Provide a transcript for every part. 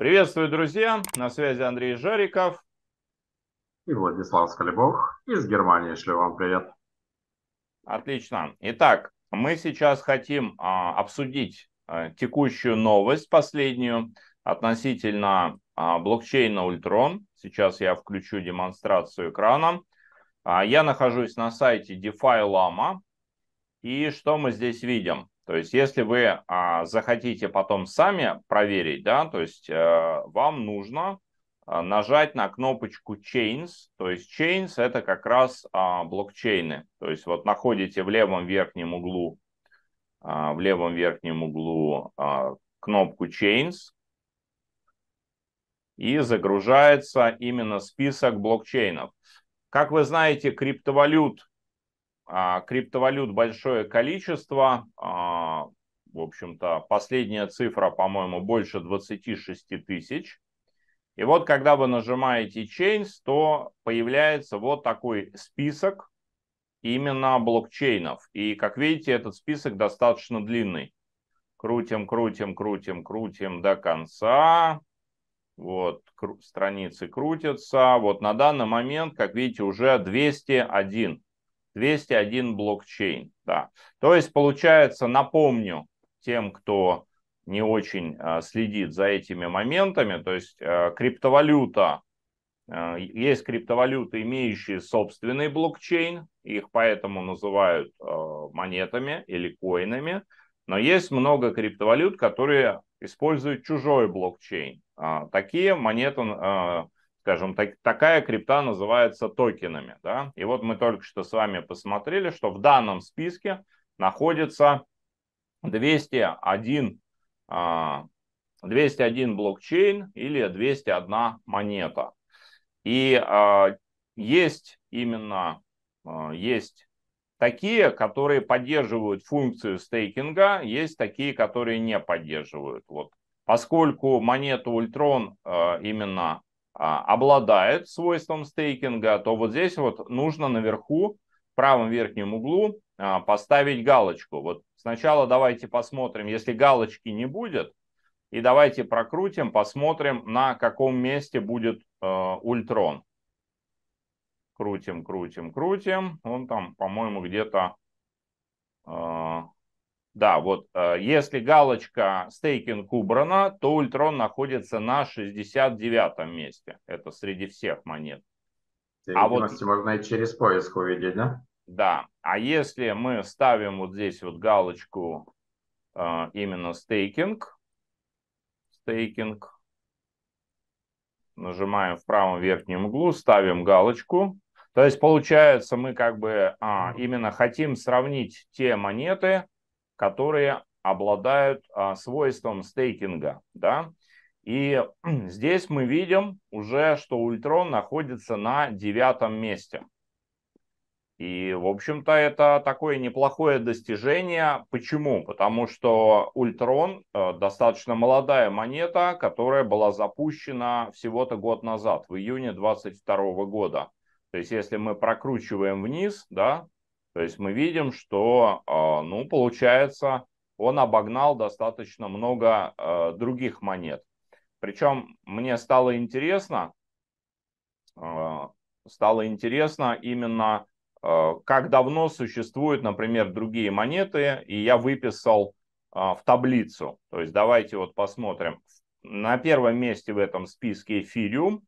Приветствую, друзья! На связи Андрей Жариков. И Владислав Скалебов из Германии. Шлю вам привет. Отлично. Итак, мы сейчас хотим а, обсудить а, текущую новость, последнюю, относительно а, блокчейна Ультрон. Сейчас я включу демонстрацию экрана. А, я нахожусь на сайте DeFi Lama. И что мы здесь видим? То есть, если вы а, захотите потом сами проверить, да, то есть а, вам нужно а, нажать на кнопочку Chains. То есть Chains это как раз а, блокчейны. То есть вот находите в левом верхнем углу, а, в левом верхнем углу а, кнопку Chains и загружается именно список блокчейнов. Как вы знаете, криптовалют а, криптовалют большое количество. А, в общем-то, последняя цифра, по-моему, больше 26 тысяч. И вот, когда вы нажимаете Chains, то появляется вот такой список именно блокчейнов. И, как видите, этот список достаточно длинный. Крутим, крутим, крутим, крутим до конца. Вот, страницы крутятся. Вот на данный момент, как видите, уже 201 201 блокчейн. Да. То есть, получается, напомню тем, кто не очень э, следит за этими моментами, то есть э, криптовалюта, э, есть криптовалюты, имеющие собственный блокчейн, их поэтому называют монетами или коинами, но есть много криптовалют, которые используют чужой блокчейн. Такие монеты скажем, так, такая крипта называется токенами. Да? И вот мы только что с вами посмотрели, что в данном списке находится 201, 201 а, блокчейн или 201 монета. И а, есть именно а, есть такие, которые поддерживают функцию стейкинга, есть такие, которые не поддерживают. Вот. Поскольку монета Ультрон именно обладает свойством стейкинга, то вот здесь вот нужно наверху, в правом верхнем углу, поставить галочку. Вот сначала давайте посмотрим, если галочки не будет, и давайте прокрутим, посмотрим, на каком месте будет э, ультрон. Крутим, крутим, крутим. Он там, по-моему, где-то э, да, вот э, если галочка стейкинг убрана, то Ультрон находится на 69 месте. Это среди всех монет. А вот можно и через поиск увидеть, да? Да. А если мы ставим вот здесь вот галочку э, именно стейкинг, стейкинг, нажимаем в правом верхнем углу, ставим галочку. То есть получается мы как бы а, именно хотим сравнить те монеты, которые обладают а, свойством стейкинга. Да? И здесь мы видим уже, что Ультрон находится на девятом месте. И, в общем-то, это такое неплохое достижение. Почему? Потому что Ультрон э, достаточно молодая монета, которая была запущена всего-то год назад, в июне 2022 года. То есть, если мы прокручиваем вниз, да, то есть мы видим, что, а, ну, получается, он обогнал достаточно много а, других монет. Причем мне стало интересно, стало интересно именно, как давно существуют, например, другие монеты, и я выписал в таблицу. То есть давайте вот посмотрим. На первом месте в этом списке эфириум,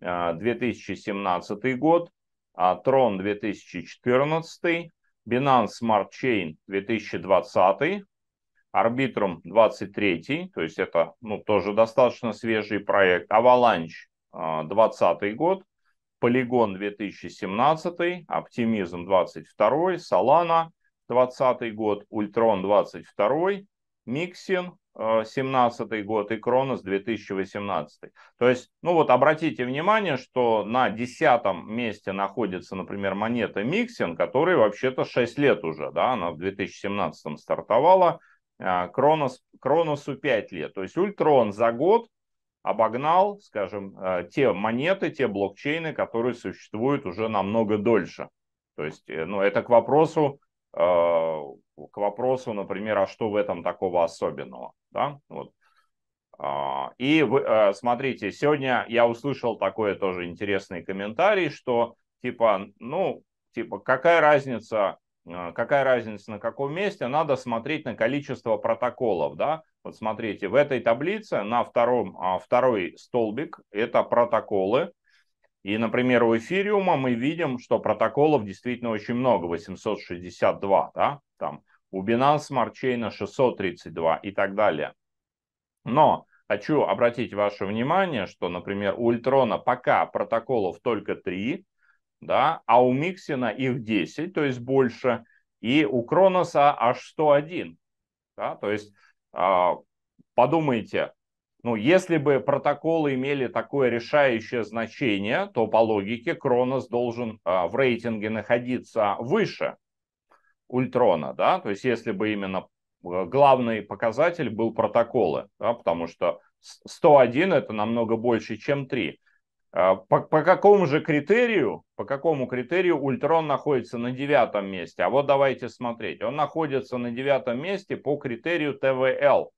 2017 год, Tron 2014, Binance Smart Chain 2020, Arbitrum 23, то есть это ну, тоже достаточно свежий проект, Avalanche 2020 год, Polygon 2017, Optimism 22, Solana 2020 год, Ultron 22, Mixin 2017 год и Кронос 2018. То есть, ну вот обратите внимание, что на десятом месте находится, например, монета Миксин, которая вообще-то 6 лет уже, да, она в 2017 стартовала, а, Кронос, Кроносу 5 лет. То есть Ультрон за год обогнал, скажем, а, те монеты, те блокчейны, которые существуют уже намного дольше. То есть, э, ну, это к вопросу а, к вопросу, например, а что в этом такого особенного? Да? Вот. А, и вы, э, смотрите, сегодня я услышал такой тоже интересный комментарий, что типа, ну, типа, какая разница, э, какая разница на каком месте, надо смотреть на количество протоколов, да, вот смотрите, в этой таблице на втором, а, второй столбик это протоколы, и, например, у эфириума мы видим, что протоколов действительно очень много, 862, да, там, у Binance Smart Chain 632 и так далее. Но хочу обратить ваше внимание, что, например, у Ультрона пока протоколов только 3, да, а у Миксина их 10, то есть больше, и у Кроноса аж 101. Да, то есть подумайте, ну, если бы протоколы имели такое решающее значение, то по логике Кронос должен а, в рейтинге находиться выше Ультрона, да, то есть если бы именно а, главный показатель был протоколы, да, потому что 101 это намного больше, чем 3. По, по какому же критерию, по какому критерию Ультрон находится на девятом месте? А вот давайте смотреть. Он находится на девятом месте по критерию ТВЛ.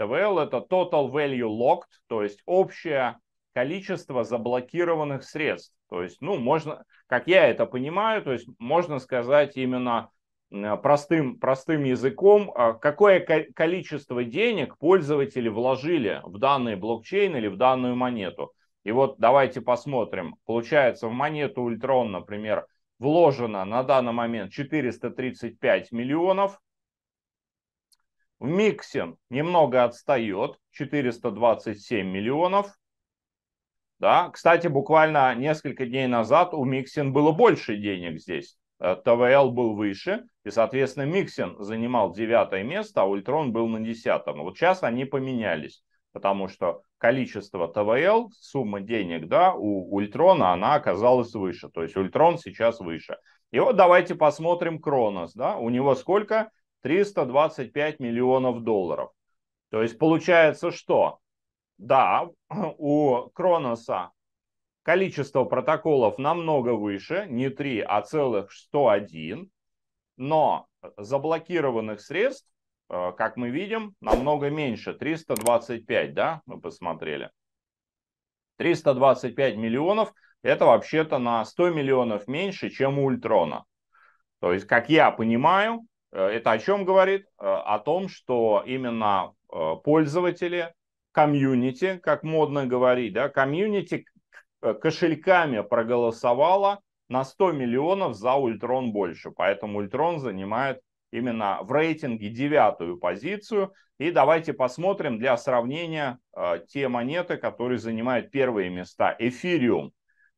TVL это Total Value Locked, то есть общее количество заблокированных средств. То есть, ну, можно, как я это понимаю, то есть можно сказать именно простым, простым языком, а какое количество денег пользователи вложили в данный блокчейн или в данную монету. И вот давайте посмотрим. Получается, в монету Ultron, например, вложено на данный момент 435 миллионов, в Mixin немного отстает, 427 миллионов. Да? Кстати, буквально несколько дней назад у Mixin было больше денег здесь. Э, TVL был выше, и, соответственно, Mixin занимал девятое место, а Ultron был на десятом. Вот сейчас они поменялись, потому что количество ТВЛ, сумма денег, да, у Ультрона, она оказалась выше. То есть Ультрон сейчас выше. И вот давайте посмотрим Кронос, да, у него сколько? 325 миллионов долларов. То есть получается, что да, у Кроноса количество протоколов намного выше, не 3, а целых 101, но заблокированных средств, как мы видим, намного меньше, 325, да, мы посмотрели. 325 миллионов, это вообще-то на 100 миллионов меньше, чем у Ultron а. То есть, как я понимаю, Э, это о чем говорит? Э, о том, что именно э, пользователи, комьюнити, как модно говорить, да, комьюнити кошельками проголосовало на 100 миллионов за Ultron больше. Поэтому Ultron занимает именно в рейтинге девятую позицию. И давайте посмотрим для сравнения те монеты, которые занимают первые места. Эфириум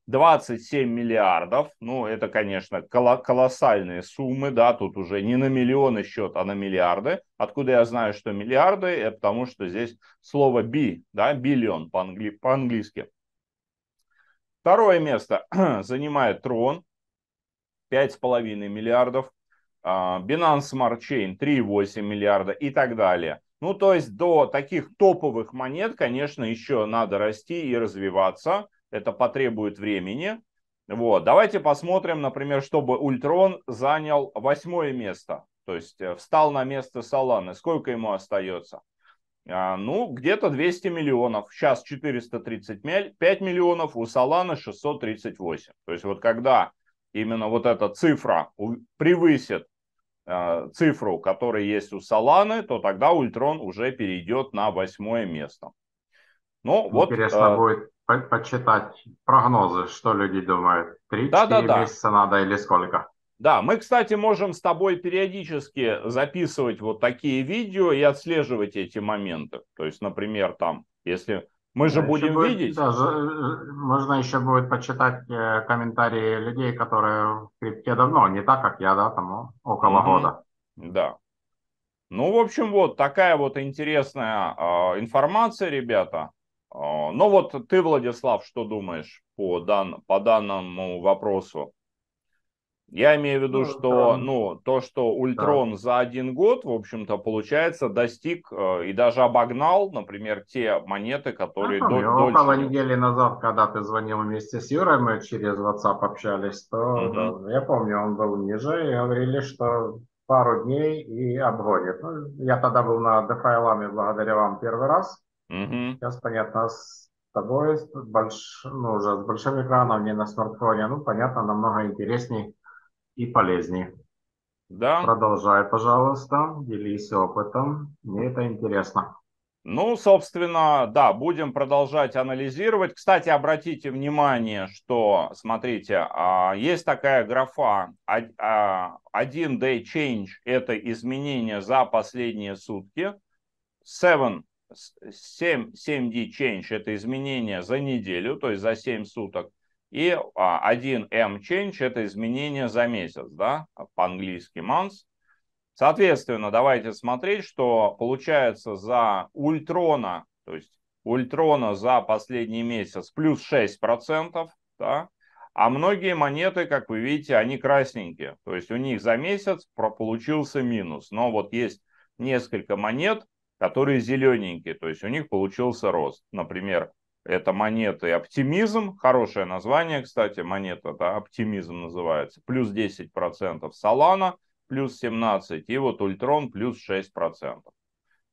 27 миллиардов, ну, это, конечно, колоссальные суммы, да, тут уже не на миллионы счет, а на миллиарды. Откуда я знаю, что миллиарды? Это потому что здесь слово би, да, биллион по-англи- по-английски. Второе место занимает Трон, 5,5 миллиардов. А, Binance Smart Chain 3,8 миллиарда и так далее. Ну, то есть до таких топовых монет, конечно, еще надо расти и развиваться это потребует времени. Вот. Давайте посмотрим, например, чтобы Ультрон занял восьмое место, то есть э, встал на место Соланы. Сколько ему остается? А, ну, где-то 200 миллионов. Сейчас 435 миллионов, у Соланы 638. То есть вот когда именно вот эта цифра превысит цифру, которая есть у Соланы, то тогда Ультрон уже перейдет на восьмое место. Ну, Интересно вот, будет по почитать прогнозы, что люди думают. Три-четыре да, да, да. месяца надо или сколько? Да, мы, кстати, можем с тобой периодически записывать вот такие видео и отслеживать эти моменты. То есть, например, там, если мы же да, будем будет, видеть... Да, можно еще будет почитать э, комментарии людей, которые в крипте давно, не так, как я, да, там около угу. года. Да. Ну, в общем, вот такая вот интересная э, информация, ребята. А, ну вот ты, Владислав, что думаешь по, дан, по данному вопросу? Я имею в виду, ну, что да. ну, то, что Ультрон да. за один год, в общем-то, получается, достиг э, и даже обогнал, например, те монеты, которые до, дольше... Около недели назад, когда ты звонил вместе с Юрой, мы через WhatsApp общались, то угу. я помню, он был ниже, и говорили, что пару дней и обгонит. Ну, я тогда был на DeFi благодаря вам первый раз. Угу. Сейчас, понятно, с тобой больш... ну, уже с большим экраном, не на смартфоне, ну, понятно, намного интересней и полезней. Да. Продолжай, пожалуйста, делись опытом, мне это интересно. Ну, собственно, да, будем продолжать анализировать. Кстати, обратите внимание, что, смотрите, а, есть такая графа 1 а, day change – это изменение за последние сутки. 7 7, 7D change – это изменение за неделю, то есть за 7 суток. И 1M а, change – это изменение за месяц, да, по-английски months. Соответственно, давайте смотреть, что получается за ультрона, то есть ультрона за последний месяц плюс 6%, да, а многие монеты, как вы видите, они красненькие. То есть у них за месяц получился минус. Но вот есть несколько монет, которые зелененькие, то есть у них получился рост. Например, это монеты оптимизм, хорошее название, кстати, монета, да, оптимизм называется, плюс 10%, Solana плюс 17%, и вот Ultron плюс 6%.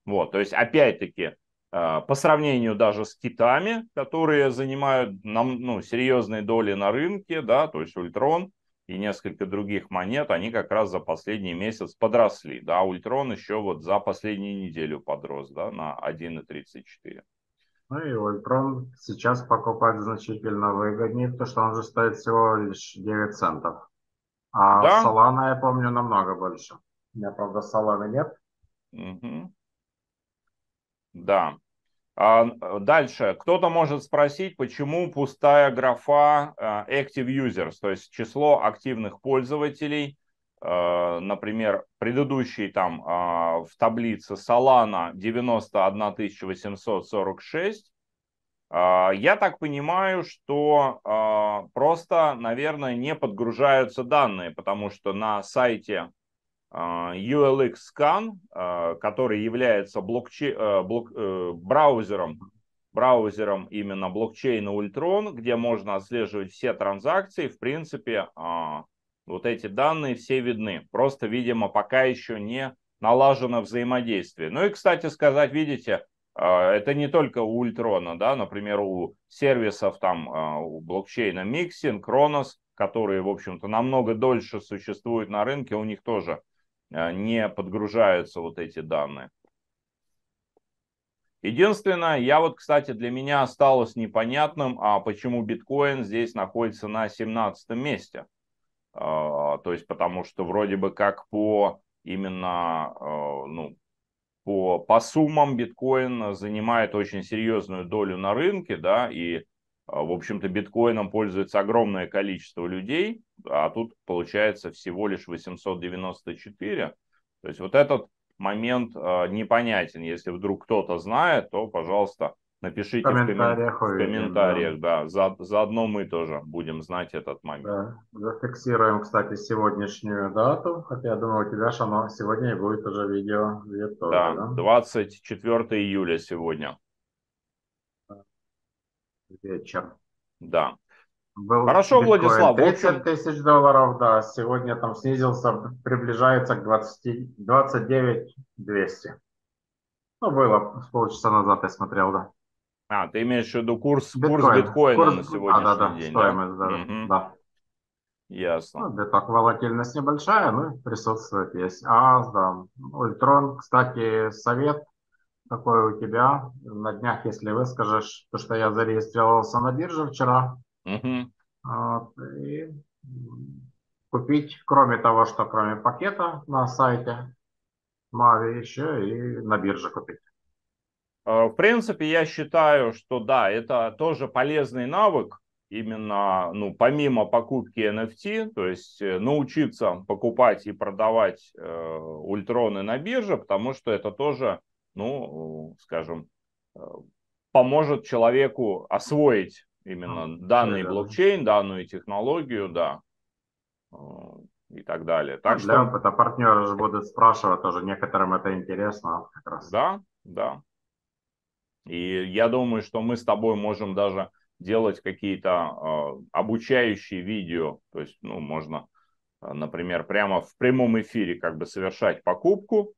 Вот, то есть опять-таки, э, по сравнению даже с китами, которые занимают ну, серьезные доли на рынке, да, то есть Ultron и несколько других монет, они как раз за последний месяц подросли. Да, Ultron еще вот за последнюю неделю подрос да, на 1,34. Ну и Ultron сейчас покупать значительно выгоднее, потому что он же стоит всего лишь 9 центов. А да? Solana, я помню, намного больше. У меня, правда, Solana нет. Угу. Да. А, дальше. Кто-то может спросить, почему пустая графа а, Active Users, то есть число активных пользователей. А, например, предыдущий там в таблице Solana 91 846. Я так понимаю, что просто, наверное, не подгружаются данные, потому что на сайте а, ULX Scan, а, который является блокче... Э, блок... Э, браузером, браузером именно блокчейна Ultron, где можно отслеживать все транзакции, в принципе, а, вот эти данные все видны. Просто, видимо, пока еще не налажено взаимодействие. Ну и, кстати сказать, видите, это не только у Ультрона, да, например, у сервисов там, у блокчейна Mixin, Kronos, которые, в общем-то, намного дольше существуют на рынке, у них тоже а, не подгружаются вот эти данные. Единственное, я вот, кстати, для меня осталось непонятным, а почему биткоин здесь находится на 17 месте. А, то есть, потому что вроде бы как по именно, а, ну, по, по суммам биткоин занимает очень серьезную долю на рынке, да, и а, в общем-то, биткоином пользуется огромное количество людей, а тут получается всего лишь 894. То есть вот этот момент непонятен. Если вдруг кто-то знает, то, пожалуйста, напишите в комментариях. В, коммен... в комментариях да. да. За, заодно мы тоже будем знать этот момент. Да. Зафиксируем, кстати, сегодняшнюю дату. Хотя я думаю, у тебя оно сегодня и будет уже видео. Тоже, да, да, 24 июля сегодня вечер. Да. Был Хорошо, биткоин. Владислав. 30 тысяч долларов, да, сегодня там снизился, приближается к 20, 29 200. Ну, было полчаса назад, я смотрел, да. А, ты имеешь в виду курс, биткоин. курс биткоина курс, на сегодняшний да, да, да, день, стоимость, да? угу. да. Ясно. Ну, так, волатильность небольшая, но присутствует есть. А, да, Ультрон, кстати, совет какой у тебя на днях, если выскажешь, то, что я зарегистрировался на бирже вчера. Угу. Вот, и купить, кроме того, что кроме пакета на сайте Мави, еще и на бирже купить. А, в принципе, я считаю, что да, это тоже полезный навык, именно, ну, помимо покупки NFT, то есть э, научиться покупать и продавать э, ультроны на бирже, потому что это тоже ну, скажем, э, поможет человеку освоить именно данный блокчейн, данную технологию, да, э, и так далее. Так Для что... партнеры же будут спрашивать тоже, некоторым это интересно. Как раз. Да, да. И я думаю, что мы с тобой можем даже делать какие-то э, обучающие видео, то есть, ну, можно, э, например, прямо в прямом эфире как бы совершать покупку,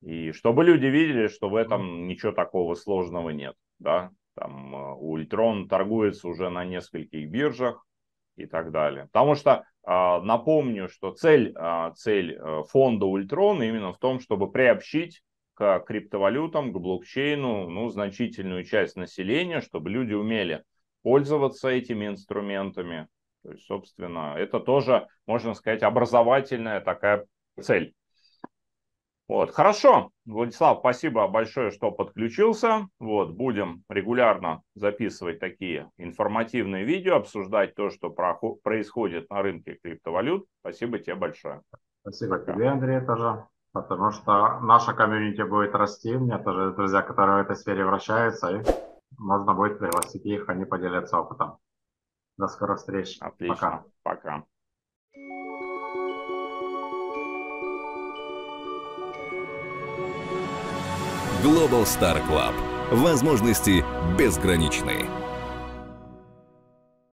И чтобы люди видели, что в этом ничего такого сложного нет. Да? Там э, Ультрон торгуется уже на нескольких биржах и так далее. Потому что а, напомню, что цель, а, цель э, фонда Ультрон именно в том, чтобы приобщить к криптовалютам, к блокчейну ну, значительную часть населения, чтобы люди умели пользоваться этими инструментами. То есть, собственно, это тоже, можно сказать, образовательная такая цель. Вот, хорошо, Владислав, спасибо большое, что подключился. Вот, будем регулярно записывать такие информативные видео, обсуждать то, что происходит на рынке криптовалют. Спасибо тебе большое. Спасибо Пока. тебе, Андрей, тоже, потому что наша комьюнити будет расти. У меня тоже друзья, которые в этой сфере вращаются, и можно будет пригласить их, они поделятся опытом. До скорых встреч. Отлично. Пока. Пока. Global Star Club. Возможности безграничны.